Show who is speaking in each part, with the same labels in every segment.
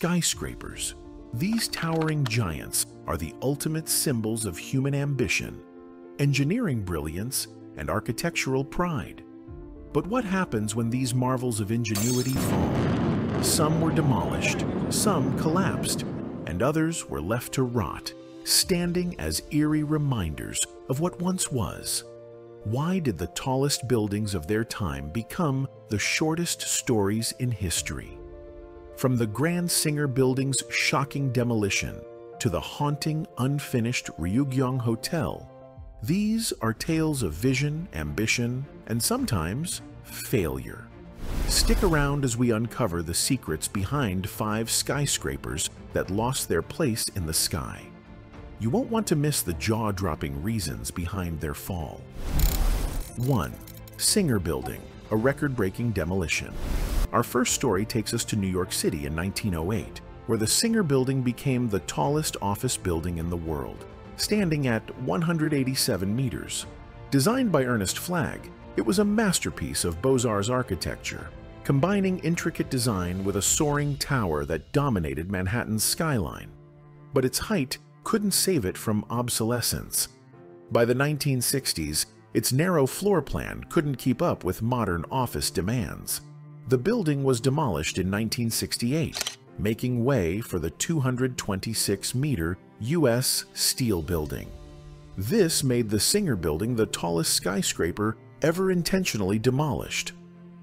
Speaker 1: skyscrapers. These towering giants are the ultimate symbols of human ambition, engineering brilliance, and architectural pride. But what happens when these marvels of ingenuity fall? Some were demolished, some collapsed, and others were left to rot, standing as eerie reminders of what once was. Why did the tallest buildings of their time become the shortest stories in history? From the Grand Singer Building's shocking demolition to the haunting, unfinished Ryugyong Hotel, these are tales of vision, ambition, and sometimes failure. Stick around as we uncover the secrets behind five skyscrapers that lost their place in the sky. You won't want to miss the jaw-dropping reasons behind their fall. 1. Singer Building, a record-breaking demolition. Our first story takes us to New York City in 1908, where the Singer Building became the tallest office building in the world, standing at 187 meters. Designed by Ernest Flagg, it was a masterpiece of Beaux-Arts architecture, combining intricate design with a soaring tower that dominated Manhattan's skyline. But its height couldn't save it from obsolescence. By the 1960s, its narrow floor plan couldn't keep up with modern office demands. The building was demolished in 1968, making way for the 226-meter U.S. Steel Building. This made the Singer Building the tallest skyscraper ever intentionally demolished,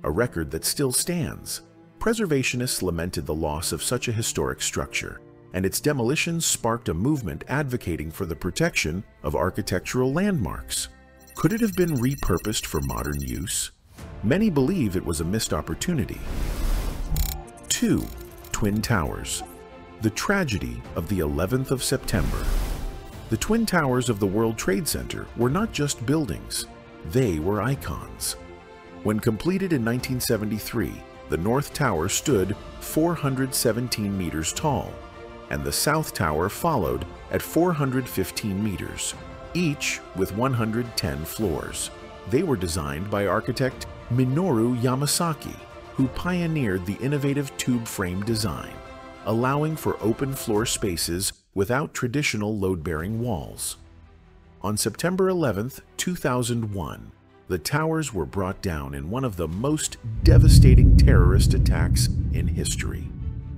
Speaker 1: a record that still stands. Preservationists lamented the loss of such a historic structure, and its demolition sparked a movement advocating for the protection of architectural landmarks. Could it have been repurposed for modern use? Many believe it was a missed opportunity. 2. Twin Towers The tragedy of the 11th of September. The Twin Towers of the World Trade Center were not just buildings, they were icons. When completed in 1973, the North Tower stood 417 meters tall, and the South Tower followed at 415 meters, each with 110 floors. They were designed by architect Minoru Yamasaki, who pioneered the innovative tube frame design, allowing for open floor spaces without traditional load-bearing walls. On September 11, 2001, the towers were brought down in one of the most devastating terrorist attacks in history.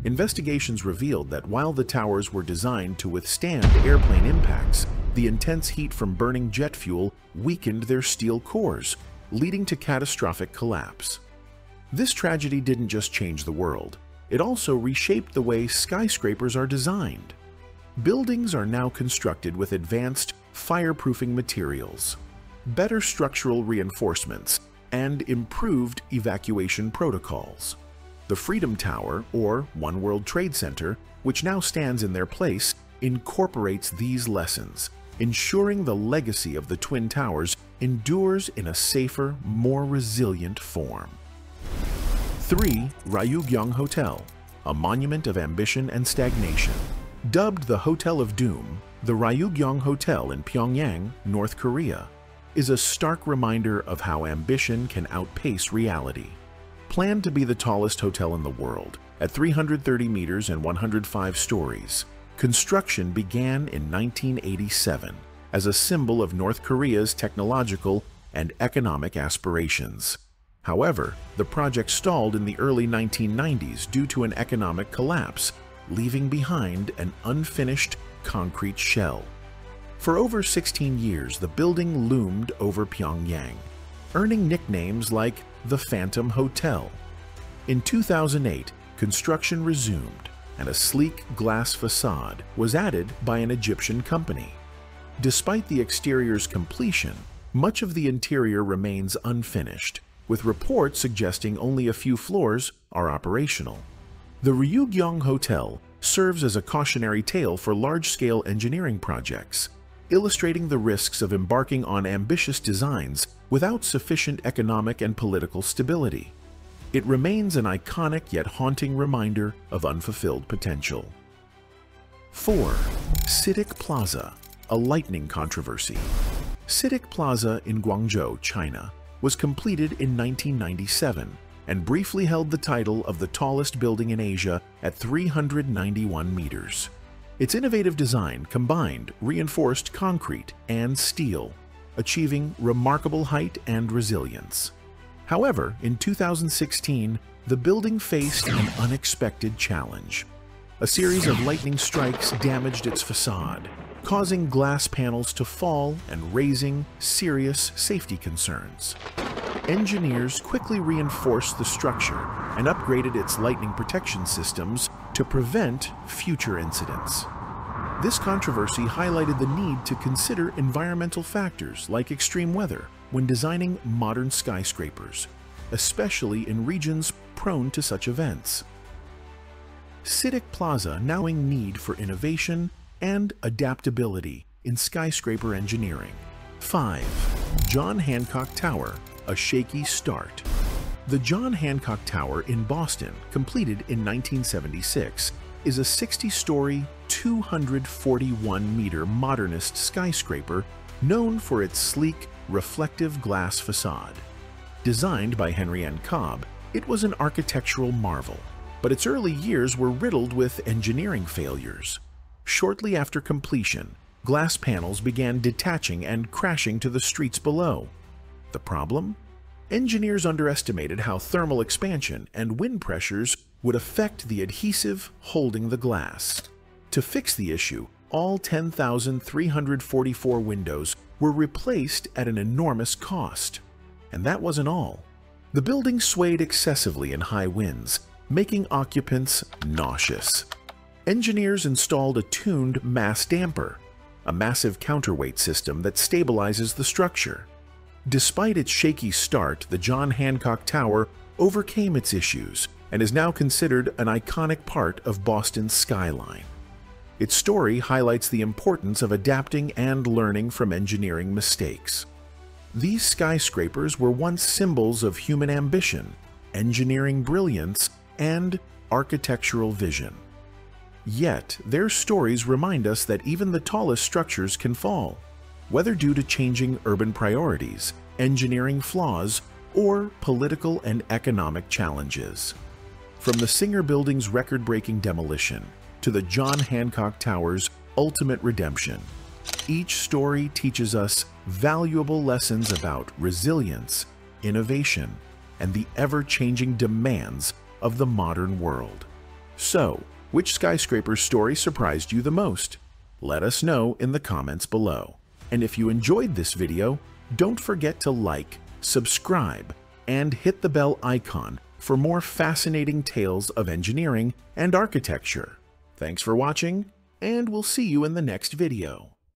Speaker 1: Investigations revealed that while the towers were designed to withstand airplane impacts, the intense heat from burning jet fuel weakened their steel cores, leading to catastrophic collapse. This tragedy didn't just change the world, it also reshaped the way skyscrapers are designed. Buildings are now constructed with advanced fireproofing materials, better structural reinforcements, and improved evacuation protocols. The Freedom Tower, or One World Trade Center, which now stands in their place, incorporates these lessons, ensuring the legacy of the Twin Towers endures in a safer, more resilient form. 3. Ryugyong Hotel, a monument of ambition and stagnation. Dubbed the Hotel of Doom, the Ryugyong Hotel in Pyongyang, North Korea, is a stark reminder of how ambition can outpace reality. Planned to be the tallest hotel in the world, at 330 meters and 105 stories, construction began in 1987 as a symbol of North Korea's technological and economic aspirations. However, the project stalled in the early 1990s due to an economic collapse, leaving behind an unfinished concrete shell. For over 16 years, the building loomed over Pyongyang, earning nicknames like the Phantom Hotel. In 2008, construction resumed, and a sleek glass facade was added by an Egyptian company. Despite the exterior's completion, much of the interior remains unfinished, with reports suggesting only a few floors are operational. The Ryugyong Hotel serves as a cautionary tale for large-scale engineering projects, illustrating the risks of embarking on ambitious designs without sufficient economic and political stability. It remains an iconic yet haunting reminder of unfulfilled potential. 4. CITIC Plaza a lightning controversy. CITIC Plaza in Guangzhou, China, was completed in 1997 and briefly held the title of the tallest building in Asia at 391 meters. Its innovative design combined reinforced concrete and steel, achieving remarkable height and resilience. However, in 2016, the building faced an unexpected challenge. A series of lightning strikes damaged its facade, causing glass panels to fall and raising serious safety concerns. Engineers quickly reinforced the structure and upgraded its lightning protection systems to prevent future incidents. This controversy highlighted the need to consider environmental factors like extreme weather when designing modern skyscrapers, especially in regions prone to such events. CITIC Plaza now in need for innovation and adaptability in skyscraper engineering. 5. John Hancock Tower, a shaky start. The John Hancock Tower in Boston, completed in 1976, is a 60-story, 241-meter modernist skyscraper known for its sleek, reflective glass facade. Designed by Henry N. Cobb, it was an architectural marvel, but its early years were riddled with engineering failures. Shortly after completion, glass panels began detaching and crashing to the streets below. The problem? Engineers underestimated how thermal expansion and wind pressures would affect the adhesive holding the glass. To fix the issue, all 10,344 windows were replaced at an enormous cost. And that wasn't all. The building swayed excessively in high winds, making occupants nauseous engineers installed a tuned mass damper, a massive counterweight system that stabilizes the structure. Despite its shaky start, the John Hancock Tower overcame its issues and is now considered an iconic part of Boston's skyline. Its story highlights the importance of adapting and learning from engineering mistakes. These skyscrapers were once symbols of human ambition, engineering brilliance, and architectural vision. Yet, their stories remind us that even the tallest structures can fall, whether due to changing urban priorities, engineering flaws, or political and economic challenges. From the Singer Building's record-breaking demolition to the John Hancock Tower's ultimate redemption, each story teaches us valuable lessons about resilience, innovation, and the ever-changing demands of the modern world. So, which skyscraper story surprised you the most? Let us know in the comments below. And if you enjoyed this video, don't forget to like, subscribe, and hit the bell icon for more fascinating tales of engineering and architecture. Thanks for watching, and we'll see you in the next video.